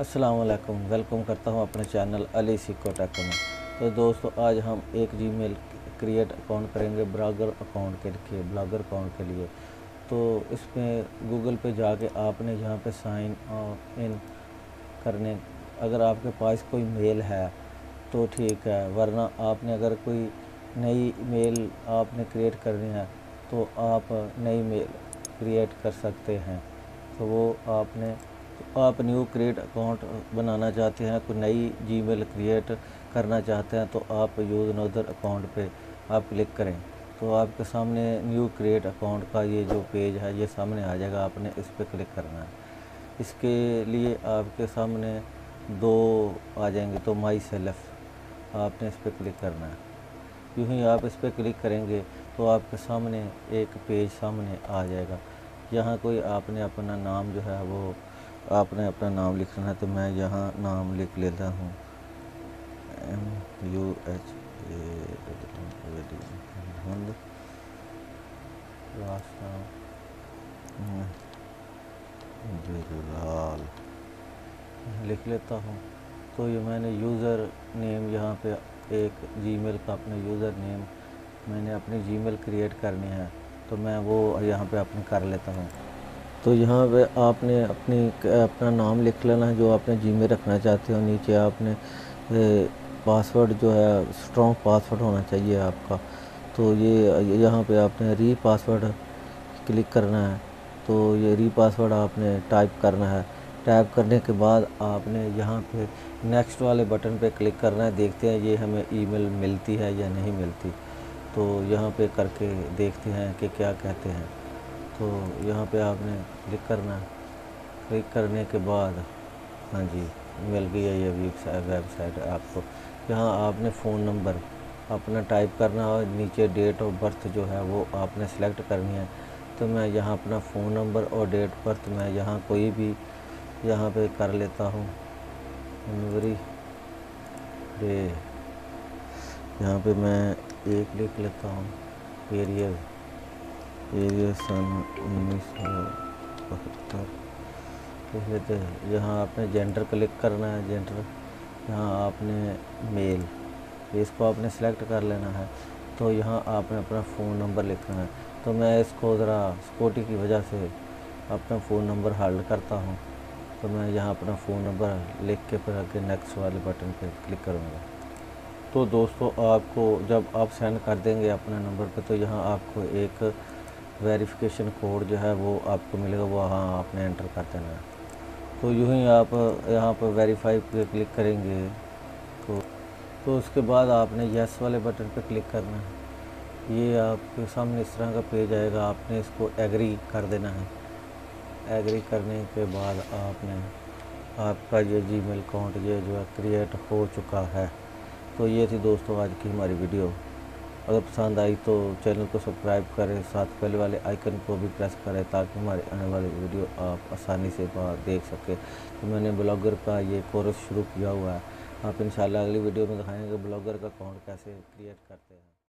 अस्सलाम वालेकुम करता हूँ अपने चैनल अली सिको टेक में। तो दोस्तों, आज हम एक जीमेल क्रिएट अकाउंट करेंगे ब्लॉगर अकाउंट के लिए ब्लॉगर अकाउंट के लिए। तो इसमें गूगल पे जाके आपने यहाँ पे साइन इन करने, अगर आपके पास कोई मेल है तो ठीक है। वरना आपने अगर कोई नई मेल आपने क्रिएट करनी है तो आप नई मेल क्रिएट कर सकते हैं। तो वो आपने आप न्यू क्रिएट अकाउंट बनाना चाहते हैं, कोई नई जीमेल क्रिएट करना चाहते हैं तो आप यूज़ नोदर अकाउंट पे आप क्लिक करें। तो आपके सामने न्यू क्रिएट अकाउंट का ये जो पेज है, ये सामने आ जाएगा, आपने इस पर क्लिक करना है। इसके लिए आपके सामने दो आ जाएँगे तो माई सेल्फ आपने इस पर क्लिक करना है। यूँ ही आप इस पर क्लिक करेंगे तो आपके सामने एक पेज सामने आ जाएगा। यहाँ कोई आपने अपना नाम जो है, वो आपने अपना नाम लिखना है तो मैं यहाँ नाम लिख लेता हूँ। M U H A last Bilal लिख लेता हूँ। तो ये मैंने यूज़र नेम यहाँ पे, एक जीमेल का अपना यूज़र नेम, मैंने अपनी जीमेल क्रिएट करनी है तो मैं वो यहाँ पे अपने कर लेता हूँ। तो यहाँ पे आपने अपनी, अपना नाम लिख लेना है जो आपने जी में रखना चाहते हो, नीचे आपने पासवर्ड जो है स्ट्रॉन्ग पासवर्ड होना चाहिए आपका। तो ये, यहाँ पे आपने री पासवर्ड क्लिक करना है। तो ये री पासवर्ड आपने टाइप करना है। टाइप करने के बाद आपने यहाँ पे नेक्स्ट वाले बटन पे क्लिक करना है। देखते हैं ये हमें ईमेल मिलती है या नहीं मिलती। तो यहाँ पे करके देखते हैं कि क्या कहते हैं। तो यहाँ पे आपने क्लिक करना क्लिक करने के बाद हाँ जी, मिल गई है ये वेबसाइट आपको। यहाँ आपने फ़ोन नंबर अपना टाइप करना और नीचे डेट ऑफ़ बर्थ जो है वो आपने सेलेक्ट करनी है। तो मैं यहाँ अपना फ़ोन नंबर और डेट बर्थ मैं यहाँ कोई भी यहाँ पे कर लेता हूँ। जनवरी डे। यहाँ पे मैं एक लिख लेता हूँ। पीरियड। एरिया सन उन्नीस सौ बहत्तर। कहते हैं यहाँ आपने जेंडर क्लिक करना है जेंडर यहाँ आपने मेल इसको आपने सेलेक्ट कर लेना है तो यहाँ आपने अपना फ़ोन नंबर लिखना है। तो मैं इसको ज़रा सिक्योरिटी की वजह से अपना फ़ोन नंबर होल्ड करता हूँ। तो मैं यहाँ अपना फ़ोन नंबर लिख के फिर आगे नेक्स्ट वाले बटन पे क्लिक करूँगा। तो दोस्तों, आपको जब आप सेंड कर देंगे अपने नंबर पे तो यहाँ आपको एक वेरिफिकेशन कोड जो है वो आपको मिलेगा, वो हाँ आपने एंटर कर देना है। तो यूँ ही आप यहाँ पर वेरीफाई पे क्लिक करेंगे तो तो उसके बाद आपने यस वाले बटन पे क्लिक करना है। ये आपके सामने इस तरह का पेज आएगा, आपने इसको एग्री कर देना है। एग्री करने के बाद आपने, आपका ये जी मेल अकाउंट ये जो है क्रिएट हो चुका है। तो ये थी दोस्तों आज की हमारी वीडियो अगर पसंद आई तो चैनल को सब्सक्राइब करें, साथ पहले वाले आइकन को भी प्रेस करें ताकि हमारे आने वाले वीडियो आप आसानी से देख सकें। तो मैंने ब्लॉगर का ये कोर्स शुरू किया हुआ है। आप इंशाल्लाह अगली वीडियो में दिखाएँगे ब्लॉगर का अकाउंट कैसे क्रिएट करते हैं।